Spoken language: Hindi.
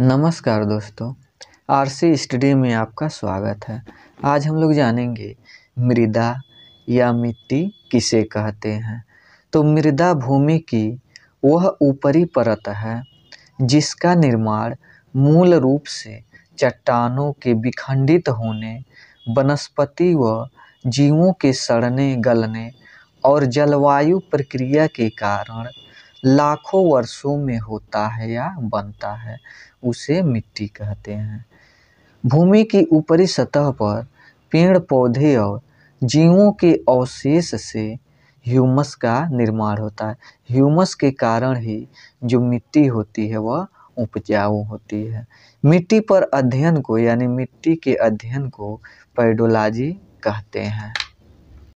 नमस्कार दोस्तों, आरसी स्टडी में आपका स्वागत है। आज हम लोग जानेंगे, मृदा या मिट्टी किसे कहते हैं? तो मृदा भूमि की वह ऊपरी परत है, जिसका निर्माण मूल रूप से चट्टानों के विखंडित होने, वनस्पति व जीवों के सड़ने, गलने और जलवायु प्रक्रिया के कारण लाखों वर्षों में होता है या बनता है, उसे मिट्टी कहते हैं। भूमि की ऊपरी सतह पर पेड़ पौधे और जीवों के अवशेष से ह्यूमस का निर्माण होता है। ह्यूमस के कारण ही जो मिट्टी होती है, वह उपजाऊ होती है। मिट्टी पर अध्ययन को, यानी मिट्टी के अध्ययन को पैडोलॉजी कहते हैं।